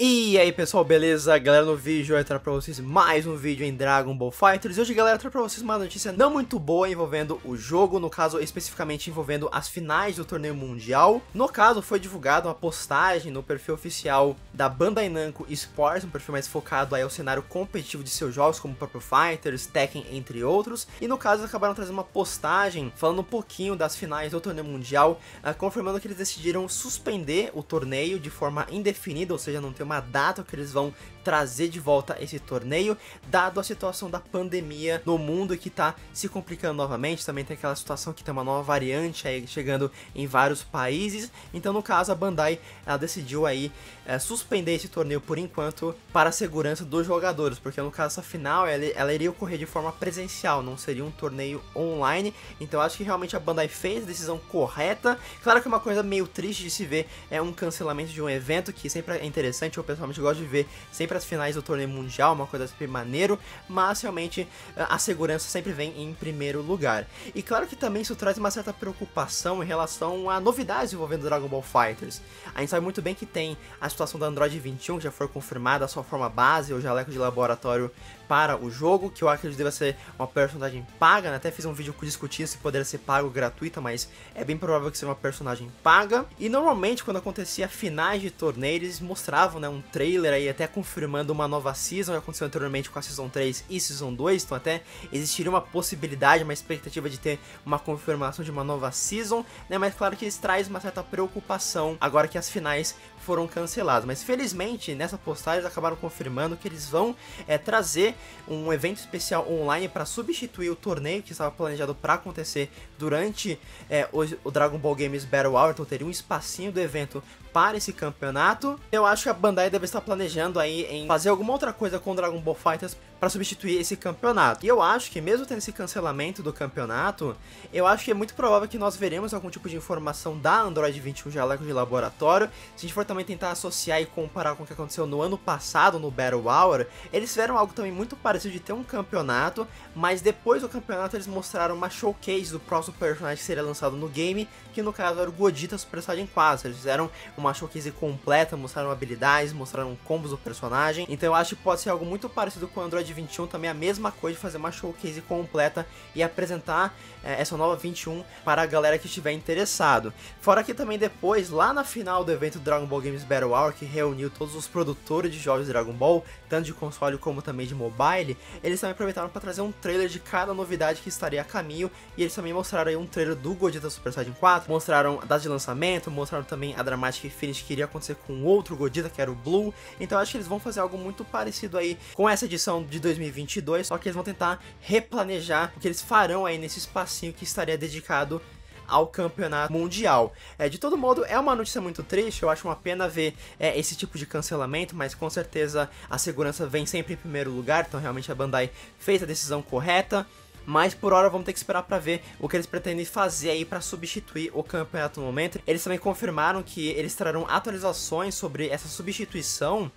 E aí pessoal, beleza? Galera, no vídeo eu trago pra vocês mais um vídeo em Dragon Ball FighterZ E hoje galera, eu trago pra vocês uma notícia não muito boa envolvendo o jogo No caso, especificamente envolvendo as finais do torneio mundial. No caso, foi divulgada uma postagem no perfil oficial da Bandai Namco Sports Um perfil mais focado aí ao cenário competitivo de seus jogos Como Purple Fighters, Tekken, entre outros. E no caso, eles acabaram trazendo uma postagem falando um pouquinho das finais do torneio mundial uh, Confirmando que eles decidiram suspender o torneio de forma indefinida Ou seja, não ter uma data que eles vão trazer de volta esse torneio, dado a situação da pandemia no mundo que está se complicando novamente. Também tem aquela situação que tem uma nova variante aí chegando em vários países. Então, no caso, a Bandai ela decidiu aí é, suspender esse torneio por enquanto para a segurança dos jogadores, porque no caso essa final ela, ela iria ocorrer de forma presencial, não seria um torneio online. Então, acho que realmente a Bandai fez a decisão correta. Claro que é uma coisa meio triste de se ver é um cancelamento de um evento que sempre é interessante, eu pessoalmente gosto de ver sempre as finais do torneio mundial, uma coisa sempre maneiro, mas realmente a segurança sempre vem em primeiro lugar. E claro que também isso traz uma certa preocupação em relação a novidades envolvendo Dragon Ball Fighters. A gente sabe muito bem que tem a situação da Android 21, que já foi confirmada a sua forma base, o jaleco de laboratório para o jogo, que eu acredito deve ser uma personagem paga, né? até fiz um vídeo discutindo se poderia ser pago gratuita, mas é bem provável que seja uma personagem paga. E normalmente quando acontecia finais de torneio, eles mostravam né, um trailer aí até confirmando uma nova season, que aconteceu anteriormente com a Season 3 e Season 2, então até existiria uma possibilidade, uma expectativa de ter uma confirmação de uma nova season, né? Mas claro que isso traz uma certa preocupação agora que as finais foram canceladas. Mas felizmente, nessa postagem, acabaram confirmando que eles vão é, trazer um evento especial online para substituir o torneio que estava planejado para acontecer durante é, o, o, Dragon Ball Games Battle Hour. Então teria um espacinho do evento para esse campeonato. Eu acho que a Bandai deve estar planejando aí em fazer alguma outra coisa com Dragon Ball Fighters para substituir esse campeonato. E eu acho que mesmo tendo esse cancelamento do campeonato, eu acho que é muito provável que nós veremos algum tipo de informação da Android 21 Jaleco de laboratório. Se a gente for também tentar associar e comparar com o que aconteceu no ano passado no Battle Hour, eles fizeram algo também muito parecido de ter um campeonato, mas depois do campeonato eles mostraram uma showcase do próximo personagem que seria lançado no game, que no caso era o Godita Super Saiyajin 4. Eles fizeram uma showcase completa, mostraram habilidades, mostraram combos do personagem. Então eu acho que pode ser algo muito parecido com o Android 21, também a mesma coisa de fazer uma showcase completa e apresentar é, essa nova 21 para a galera que estiver interessado. Fora que também depois, lá na final do evento Dragon Ball Games Battle Hour, que reuniu todos os produtores de jogos de Dragon Ball, tanto de console como também de mobile, eles também aproveitaram para trazer um trailer de cada novidade que estaria a caminho, e eles também mostraram aí um trailer do Godita Super Saiyajin 4, mostraram data de lançamento, mostraram também a Dramatic Finish que iria acontecer com outro Godita, que era o Blue, então acho que eles vão fazer algo muito parecido aí com essa edição de 2022, só que eles vão tentar replanejar o que eles farão aí nesse espacinho que estaria dedicado ao campeonato mundial. É, de todo modo, é uma notícia muito triste, eu acho uma pena ver é, esse tipo de cancelamento, mas com certeza a segurança vem sempre em primeiro lugar, então realmente a Bandai fez a decisão correta. Mas por hora vamos ter que esperar para ver o que eles pretendem fazer aí para substituir o campeonato no momento. Eles também confirmaram que eles trarão atualizações sobre essa substituição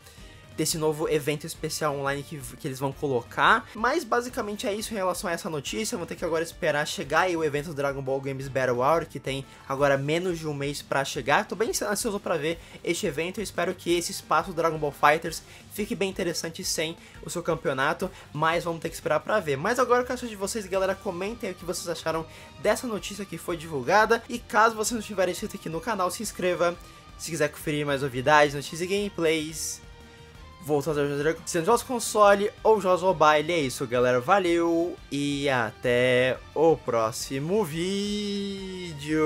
desse novo evento especial online que, que eles vão colocar. Mas basicamente é isso em relação a essa notícia. Vou ter que agora esperar chegar aí o evento do Dragon Ball Games Battle Hour, que tem agora menos de um mês para chegar. Tô bem ansioso para ver este evento e espero que esse espaço Dragon Ball Fighters fique bem interessante sem o seu campeonato, mas vamos ter que esperar para ver. Mas agora eu quero de vocês, galera, comentem o que vocês acharam dessa notícia que foi divulgada e caso vocês não estiverem inscritos aqui no canal, se inscreva. Se quiser conferir mais novidades, notícias e gameplays, voltando a jogar sendo jogos console ou jogos mobile. É isso, galera. Valeu e até o próximo vídeo.